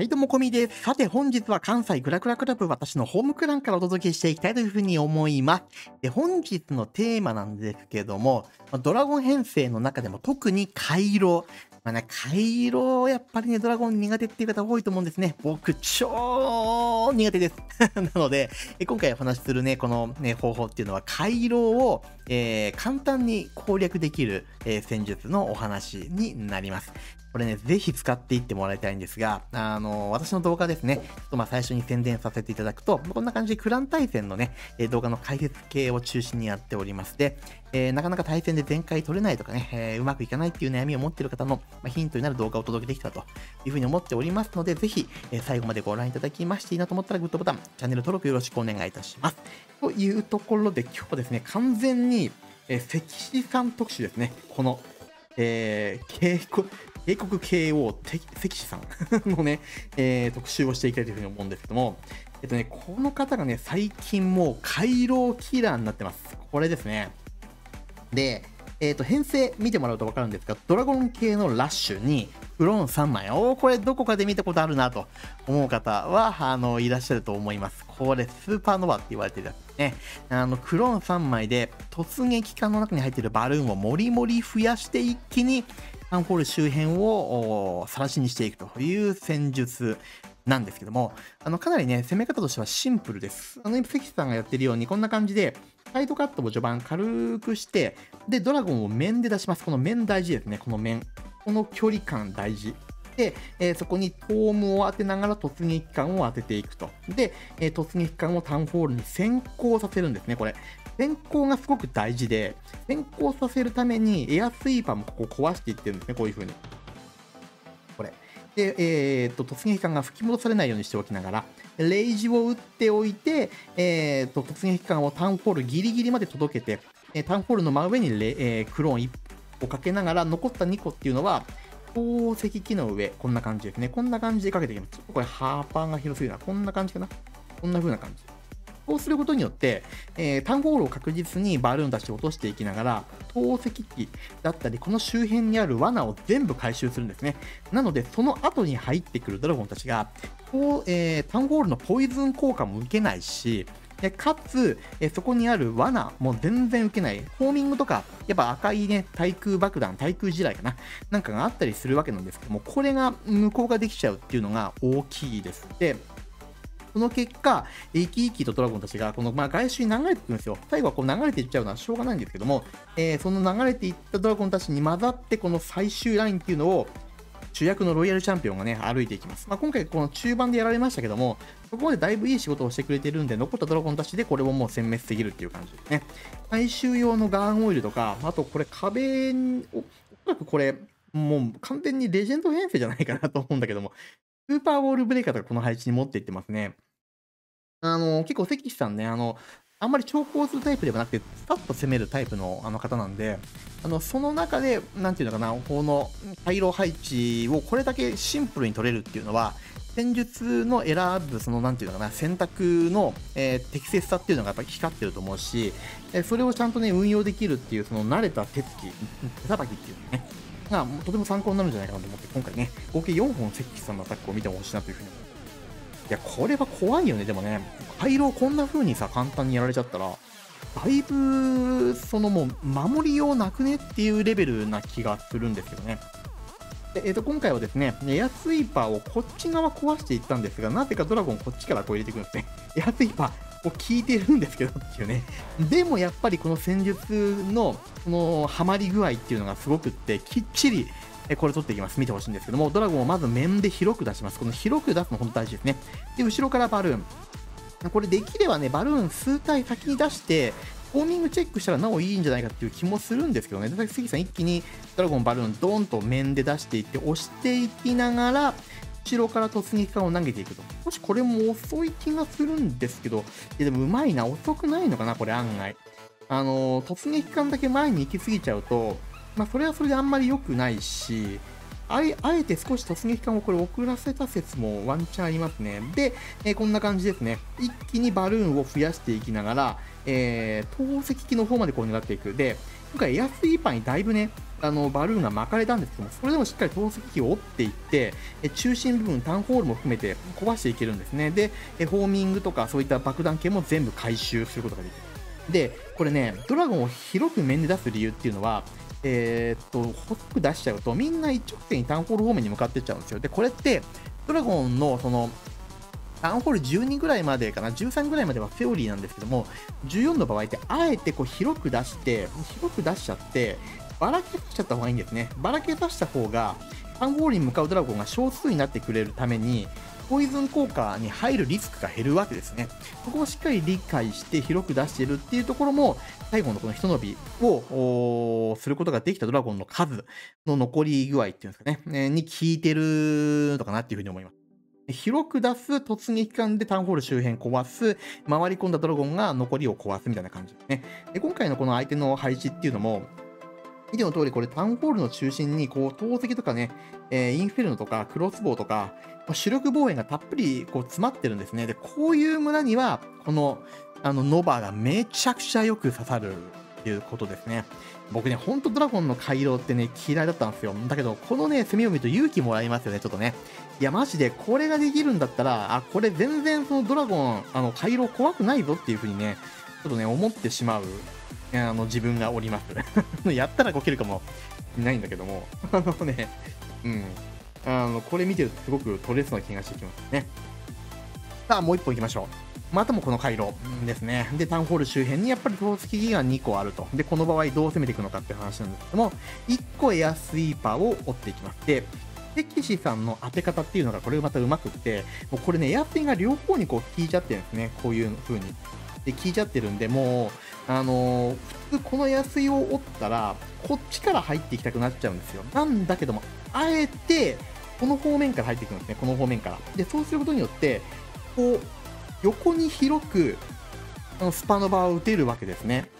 はい、どうも、こみです。さて、本日は関西グラクラクラブ私のホームクランからお届けしていきたいというふうに思います。で、本日のテーマなんですけども、ドラゴン編成の中でも特に回路、まあね、回路、やっぱりね、ドラゴン苦手っていう方多いと思うんですね。僕、超苦手です。なので、今回お話しするね、この、ね、方法っていうのは、回路を、えー、簡単に攻略できる、えー、戦術のお話になります。これね、ぜひ使っていってもらいたいんですが、あの、私の動画ですね、ちょっとまあ最初に宣伝させていただくと、こんな感じでクラン対戦のね、動画の解説系を中心にやっておりまして、えー、なかなか対戦で全開取れないとかね、えー、うまくいかないっていう悩みを持っている方の、まあ、ヒントになる動画をお届けできたというふうに思っておりますので、ぜひ、えー、最後までご覧いただきましていいなと思ったらグッドボタン、チャンネル登録よろしくお願いいたします。というところで今日ですね、完全に、えー、関市さん特集ですね。この、えー、警告、英国 KO 関氏さん のね、えー、特集をしていきたいというふうに思うんですけども、えっとね、この方がね、最近もう回廊キラーになってます。これですね。で、えっ、ー、と、編成見てもらうと分かるんですが、ドラゴン系のラッシュに、フローン3枚。おー、これどこかで見たことあるなと思う方は、あの、いらっしゃると思います。これ、スーパーノヴァって言われてるやつね。あの、クローン3枚で、突撃艦の中に入っているバルーンをもりもり増やして一気に、アンホール周辺を晒しにしていくという戦術なんですけども、あの、かなりね、攻め方としてはシンプルです。あの、関さんがやってるように、こんな感じで、サイドカットを序盤軽くして、で、ドラゴンを面で出します。この面大事ですね、この面。この距離感大事。で、えー、そこにトームを当てながら突撃艦を当てていくと。で、えー、突撃艦をタウンホールに先行させるんですね、これ。先行がすごく大事で、先行させるためにエアスイーパーもここ壊していってるんですね、こういう風に。これ。で、えー、っと、突撃艦が吹き戻されないようにしておきながら、レイジを打っておいて、えー、っと、突撃艦をタウンホールギリギリまで届けて、えタウンホールの真上にレ、え、クローン1をかけながら、残った2個っていうのは、宝石機の上、こんな感じですね。こんな感じでかけていきます。ちょっとこれ、ハーパーが広すぎるな。こんな感じかな。こんな風な感じ。こうすることによって、えー、タウンホールを確実にバルーン出して落としていきながら、投石機だったり、この周辺にある罠を全部回収するんですね。なので、その後に入ってくるドラゴンたちが、こうえー、タウンホールのポイズン効果も受けないし、でかつ、えそこにある罠も全然受けない。ホーミングとか、やっぱ赤いね、対空爆弾、対空地雷かななんかがあったりするわけなんですけども、これが無効ができちゃうっていうのが大きいです。で、その結果、生き生きとドラゴンたちが、この、まあ、外周に流れていくんですよ。最後はこう流れていっちゃうのはしょうがないんですけども、えー、その流れていったドラゴンたちに混ざって、この最終ラインっていうのを、主役のロイヤルチャンピオンがね、歩いていきます。まあ、今回この中盤でやられましたけども、そこまでだいぶいい仕事をしてくれてるんで、残ったドラゴンたちでこれをもう殲滅できるっていう感じですね。回収用のガーンオイルとか、あとこれ壁に、おそらくこれ、もう完全にレジェンド編成じゃないかなと思うんだけども、スーパーウォールブレーカーとかこの配置に持っていってますね。あの、結構関さんね、あの、あんまり長考するタイプではなくて、スパッと攻めるタイプのあの方なんで、あのその中で、なんていうのかな、この回路配置をこれだけシンプルに取れるっていうのは、戦術の選ぶ、その、なんていうのかな、選択の、えー、適切さっていうのがやっぱり光ってると思うし、えそれをちゃんとね、運用できるっていう、その慣れた手つき、手さばきっていうのね、がとても参考になるんじゃないかなと思って、今回ね、合計4本関さんのアタックを見てほしいなというふうに思います。いや、これは怖いよね。でもね、回廊こんな風にさ、簡単にやられちゃったら、だいぶ、そのもう、守りようなくねっていうレベルな気がするんですけどね。でえー、と今回はですね、エアスイーパーをこっち側壊していったんですが、なぜかドラゴンこっちからこう入れていくんですね。エアスイーパー、こう効いてるんですけどっていうね。でもやっぱりこの戦術の、このハマり具合っていうのがすごくって、きっちりえこれ取っていきます。見てほしいんですけども、ドラゴンをまず面で広く出します。この広く出すの本当大事ですね。で、後ろからバルーン。これできればね、バルーン数体先に出して、フォーミングチェックしたらなおいいんじゃないかっていう気もするんですけどね。だ杉さん一気にドラゴンバルーンドーンと面で出していって押していきながら、後ろから突撃艦を投げていくと。もしこれも遅い気がするんですけど、いやでもうまいな。遅くないのかなこれ案外。あのー、突撃艦だけ前に行き過ぎちゃうと、まあ、それはそれであんまり良くないし、あえて少し突撃艦をこれ遅らせた説もワンチャンありますね。で、えー、こんな感じですね。一気にバルーンを増やしていきながら、えー、投石機の方までこう狙っていく。で、今回エアスイーパーにだいぶね、あのバルーンが巻かれたんですけども、それでもしっかり投石機を折っていって、え中心部分、タウンホールも含めて壊していけるんですね。で、えホーミングとかそういった爆弾系も全部回収することができる。で、これね、ドラゴンを広く面で出す理由っていうのは、えー、っと、細く出しちゃうと、みんな一直線にタウンホール方面に向かってっちゃうんですよ。で、これって、ドラゴンのそのタウンホール12ぐらいまでかな、13ぐらいまではセオリーなんですけども、14の場合って、あえてこう広く出して、広く出しちゃって、ばらけさせちゃった方がいいんですね。ばらけさせた方が、タウンホールに向かうドラゴンが少数になってくれるために、ポイズン効果に入るリスクが減るわけですね。ここをしっかり理解して広く出しているっていうところも、最後のこのひと伸びをすることができたドラゴンの数の残り具合っていうんですかね、えー、に効いてるのかなっていうふうに思います。広く出す突撃艦でタウンホール周辺壊す、回り込んだドラゴンが残りを壊すみたいな感じですね。で今回のこの相手の配置っていうのも、見ての通り、これタウンホールの中心に、こう、投石とかね、えー、インフェルノとかクロスボウとか、主力防衛がたっぷりこう詰まってるんですね。で、こういう村には、この、あの、ノバがめちゃくちゃよく刺さるっていうことですね。僕ね、ほんとドラゴンの回廊ってね、嫌いだったんですよ。だけど、このね、攻めを見ると勇気もらいますよね、ちょっとね。いや、マジで、これができるんだったら、あ、これ全然そのドラゴン、あの、回廊怖くないぞっていう風にね、ちょっとね、思ってしまう、あの、自分がおります。やったらこけるかもしれないんだけども、あのね、うん。あの、これ見てるとすごく取れそうな気がしてきますね。さあ、もう一本行きましょう。またもこの回路ですね。で、タウンホール周辺にやっぱり投石機が2個あると。で、この場合どう攻めていくのかって話なんですけども、1個エアスイーパーを追っていきます。で、関士さんの当て方っていうのがこれまたうまくって、もうこれね、エアスイが両方にこう効いちゃってるんですね。こういう風に。で、効いちゃってるんで、もう、あのー、普通このエアスイを折ったら、こっちから入っていきたくなっちゃうんですよ。なんだけども、あえて、この方面から入っていくんですね。この方面から。で、そうすることによって、こう、横に広くあのスパノバを打てるわけですね。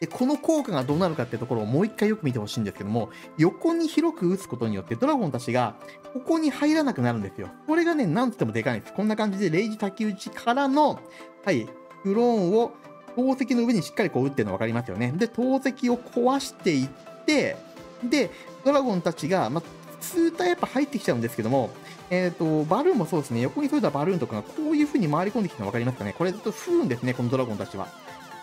で、この効果がどうなるかっていうところをもう一回よく見てほしいんですけども、横に広く打つことによってドラゴンたちがここに入らなくなるんですよ。これがね、なんつってもでかいんです。こんな感じでレイジ滝打ちからの、はい、クローンを投石の上にしっかりこう打ってるの分かりますよね。で、投石を壊していって、で、ドラゴンたちが、まあ、数体やっぱ入ってきちゃうんですけども、えっ、ー、と、バルーンもそうですね、横に添えたバルーンとかがこういう風に回り込んできたの分かりますかねこれずっと不運ですね、このドラゴンたちは。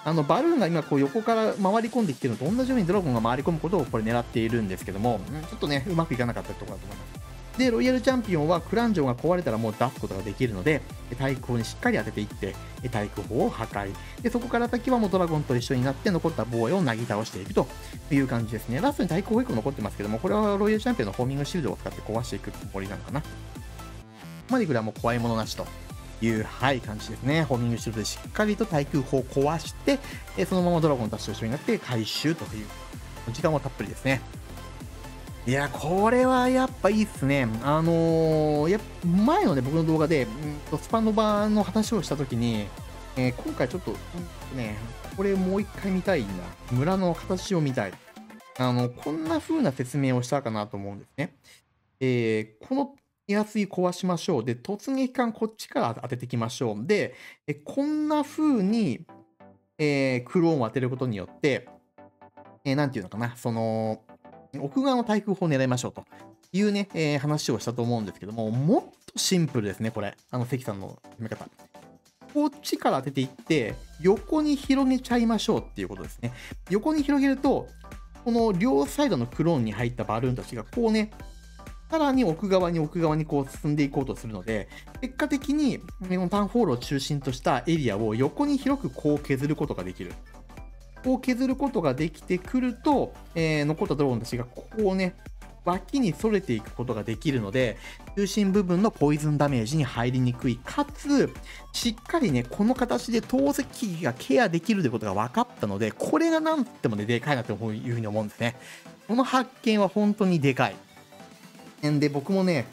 あの、バルーンが今こう横から回り込んできてるのと同じようにドラゴンが回り込むことをこれ狙っているんですけども、ちょっとね、うまくいかなかったところだと思います。で、ロイヤルチャンピオンはクランジョンが壊れたらもう出すことができるので、対空にしっかり当てていって、対空砲を破壊。で、そこから先はもうドラゴンと一緒になって残った防衛をなぎ倒していくという感じですね。ラストに対空砲1個残ってますけども、これはロイヤルチャンピオンのホーミングシールドを使って壊していくつもりなのかな。までぐらいはも怖いものなしという、はい、感じですね。ホーミングシールドでしっかりと対空砲を壊して、そのままドラゴンたちと一緒になって回収という時間はたっぷりですね。いや、これはやっぱいいっすね。あのー、や前のね、僕の動画で、うん、スパノバの話をしたときに、えー、今回ちょっと、ね、これもう一回見たいんだ。村の形を見たい。あの、こんな風な説明をしたかなと思うんですね。えー、この安い壊しましょう。で、突撃艦こっちから当てていきましょう。で、えこんな風に、えー、クローンを当てることによって、えー、なんていうのかな、その、奥側の対空砲を狙いましょうというね、えー、話をしたと思うんですけども、もっとシンプルですね、これ。あの、関さんの決め方。こっちから当てていって、横に広げちゃいましょうっていうことですね。横に広げると、この両サイドのクローンに入ったバルーンたちがこうね、さらに奥側に奥側にこう進んでいこうとするので、結果的にこのタウンホールを中心としたエリアを横に広くこう削ることができる。こを削ることができてくると、えー、残ったドラゴンたちがここをね、脇に逸れていくことができるので、中心部分のポイズンダメージに入りにくい。かつ、しっかりね、この形で投石機がケアできるということが分かったので、これがなんてもね、でかいなというふうに思うんですね。この発見は本当にでかい。んで、僕もね、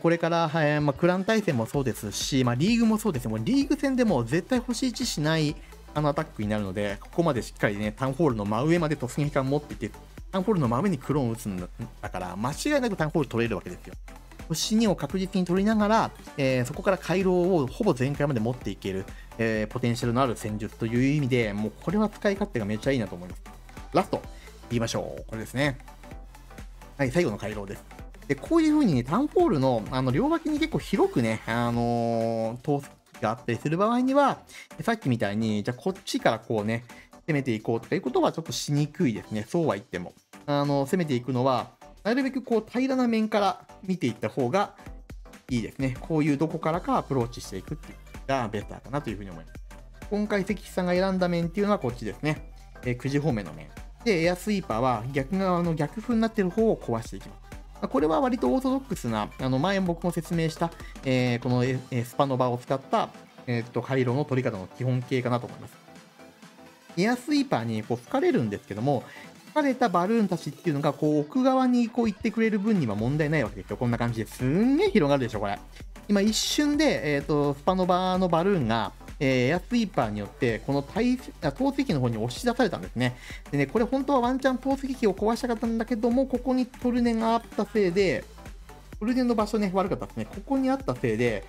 これから、はいまあ、クラン対戦もそうですし、まあ、リーグもそうですもうリーグ戦でも絶対星1しないあのアタックになるので、ここまでしっかりね、タウンホールの真上まで突撃艦持っていて、タウンホールの真上にクローンを打つんだから、間違いなくタウンホール取れるわけですよ。星2を確実に取りながら、えーそこから回廊をほぼ全開まで持っていける、えーポテンシャルのある戦術という意味で、もうこれは使い勝手がめっちゃいいなと思います。ラスト、言いましょう。これですね。はい、最後の回廊です。で、こういう風にね、タウンホールのあの両脇に結構広くね、あのー通すがあったりする場合には、さっきみたいに、じゃあこっちからこうね、攻めていこうとかいうことはちょっとしにくいですね。そうは言っても。あの、攻めていくのは、なるべくこう平らな面から見ていった方がいいですね。こういうどこからかアプローチしていくっていうのがベターかなというふうに思います。今回関さんが選んだ面っていうのはこっちですね。えー9時方面の面。で、エアスイーパーは逆側の逆風になっている方を壊していきます。まあこれは割とオーソドックスな、あの前僕も説明した、えーこのスパノバを使った、えーっと回路の取り方の基本形かなと思います。エアスイーパーにこう吹かれるんですけども、吹かれたバルーンたちっていうのがこう奥側にこう行ってくれる分には問題ないわけですよ。こんな感じですんげえ広がるでしょ、これ。今一瞬で、えー、とスパノバのバルーンが、えーエアスイーパーによって、この対あ透析機の方に押し出されたんですね。でね、これ本当はワンチャン透析機を壊したかったんだけども、ここにトルネがあったせいで、トルネの場所ね、悪かったですね。ここにあったせいで、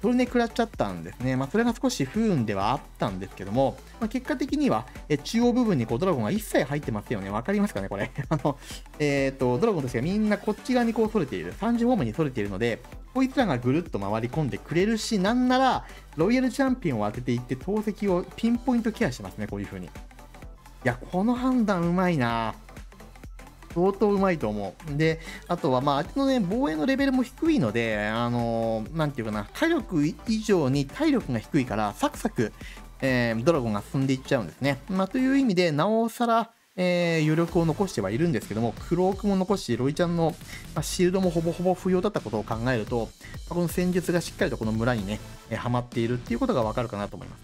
トルネ食らっちゃったんですね。まあ、それが少し不運ではあったんですけども、まあ、結果的には、え中央部分にこうドラゴンが一切入ってますよね。わかりますかね、これ。あの、えっ、と、ドラゴンたちがみんなこっち側にこう逸れている。3時方面に逸れているので、こいつらがぐるっと回り込んでくれるし、なんなら、ロイヤルチャンピオンを当てていって、投石をピンポイントケアしてますね、こういう風に。いや、この判断うまいな相当うまいと思う。で、あとは、まあ、相手のね、防衛のレベルも低いので、あのーなんていうかな、体力以上に体力が低いから、サクサク、えードラゴンが進んでいっちゃうんですね。まあ、という意味で、なおさら、えー余力を残してはいるんですけども、クロークも残し、ロイちゃんの、まあ、シールドもほぼほぼ不要だったことを考えると、まこの戦術がしっかりとこの村にね、えーはまっているっていうことがわかるかなと思いま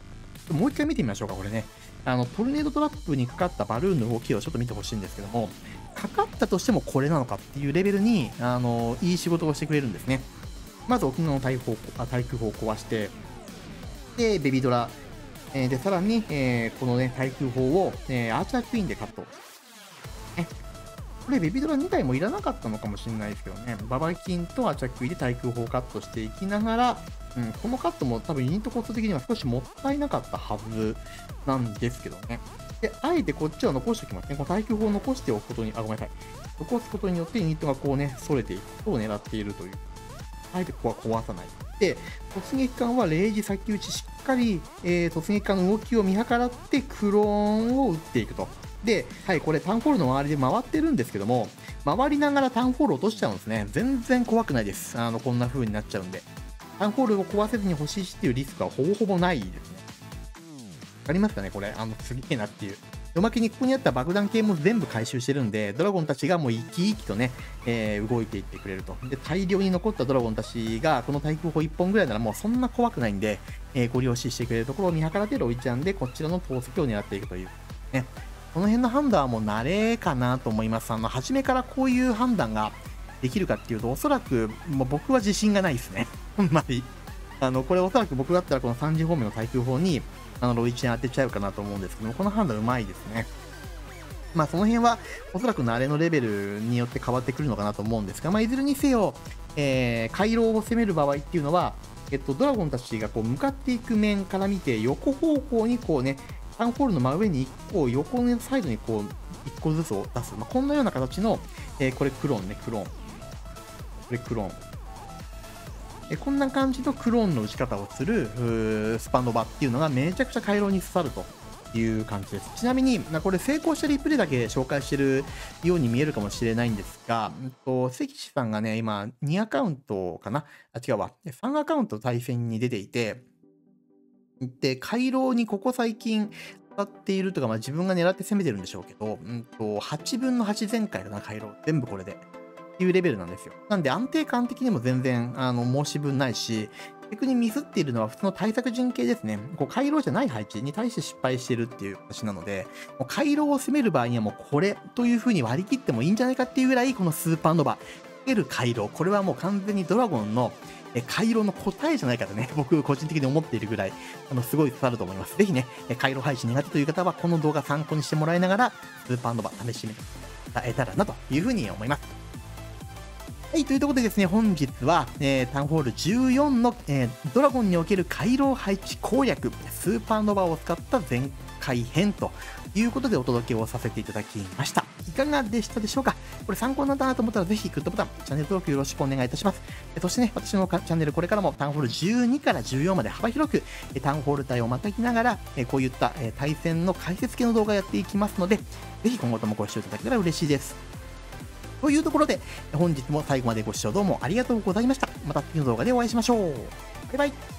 す。もう一回見てみましょうか、これね。あの、トルネードトラップにかかったバルーンの動きをちょっと見てほしいんですけども、かかったとしてもこれなのかっていうレベルに、あの、いい仕事をしてくれるんですね。まず沖縄の対砲あ対空砲を壊して、で、ベビドラ、えで、さらに、えーこのね、対空砲を、えアーチャークイーンでカット。ね。これ、ベビドラ2体もいらなかったのかもしれないですけどね、ババキンとアーチャークイーンで対空砲をカットしていきながら、うん、このカットも多分ユニットコスト的には少しもったいなかったはずなんですけどね。で、あえてこっちは残しておきますね。この対空砲を残しておくことに、あ、ごめんなさい。残すことによってユニットがこうね、逸れていくことを狙っているという。あえてここは壊さない。で、突撃艦は0時先打ちしっかり、えー突撃艦の動きを見計らってクローンを打っていくと。で、はい、これタウンホールの周りで回ってるんですけども、回りながらタウンホール落としちゃうんですね。全然怖くないです。あの、こんな風になっちゃうんで。タウンホールを壊せずに欲しいっていうリスクはほぼほぼないですね。わかりますかねこれ。あの、すげえなっていう。おまけにここにあった爆弾系も全部回収してるんで、ドラゴンたちがもう生き生きとね、えー動いていってくれると。で、大量に残ったドラゴンたちが、この対空砲1本ぐらいならもうそんな怖くないんで、えーご了承してくれるところを見計らってロイちゃんで、こちらの投石を狙っていくという。ね。この辺の判断はもう慣れかなと思います。あの、初めからこういう判断ができるかっていうと、おそらく、もう僕は自信がないですね。ほんまに。あの、これおそらく僕だったらこの3時方面の対空砲に、あの、ロイチェン当てちゃうかなと思うんですけども、この判断うまいですね。まあ、その辺は、おそらく慣れのレベルによって変わってくるのかなと思うんですが、まあ、いずれにせよ、えー、回廊を攻める場合っていうのは、えっと、ドラゴンたちがこう向かっていく面から見て、横方向にこうね、タウンホールの真上に1個、横のサイドにこう、1個ずつを出す。まあ、こんなような形の、えーこれクローンね、クローン。これクローン。えこんな感じのクローンの打ち方をするスパノバっていうのがめちゃくちゃ回廊に刺さるという感じです。ちなみに、これ成功したリプレイだけ紹介してるように見えるかもしれないんですが、うんと関地さんがね、今2アカウントかな？あ、違うわ。3アカウント対戦に出ていて、で、回廊にここ最近当たっているとか、まあ自分が狙って攻めてるんでしょうけど、うんと、8分の8前回かな、回廊。全部これで。っていうレベルなんですよ。なんで安定感的にも全然、あの、申し分ないし、逆にミスっているのは普通の対策陣形ですね。こう回廊じゃない配置に対して失敗してるっていう話なので、もう回廊を攻める場合にはもうこれという風に割り切ってもいいんじゃないかっていうぐらい、このスーパーノバ、かける回廊、これはもう完全にドラゴンの回廊の答えじゃないかとね、僕個人的に思っているぐらい、あの、すごい刺さると思います。ぜひね、回廊配置苦手という方は、この動画参考にしてもらいながら、スーパーノバ試してみてください。えたらなというふうに思います。はい、というところでですね、本日は、えー、タウンホール14の、えー、ドラゴンにおける回廊配置攻略、スーパーノバを使った全開編ということでお届けをさせていただきました。いかがでしたでしょうか？これ参考になったなと思ったらぜひグッドボタン、チャンネル登録よろしくお願いいたします。そしてね、私のチャンネルこれからもタウンホール12から14まで幅広くタウンホール帯をまたぎながら、こういった対戦の解説系の動画やっていきますので、ぜひ今後ともご視聴いただけたら嬉しいです。というところで、本日も最後までご視聴どうもありがとうございました。また次の動画でお会いしましょう。バイバイ。